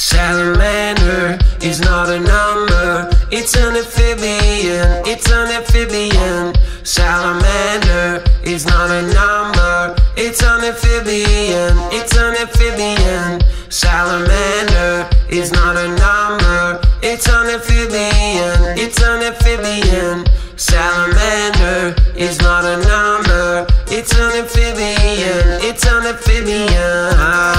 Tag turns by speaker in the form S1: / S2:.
S1: Salamander is not a number, it's an amphibian, it's an amphibian. Salamander is not a number, it's an amphibian, it's an amphibian. Salamander is not a number, it's an amphibian, it's an amphibian. Salamander is not a number, it's an amphibian, it's an amphibian.